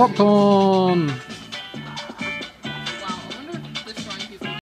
ポップコーン。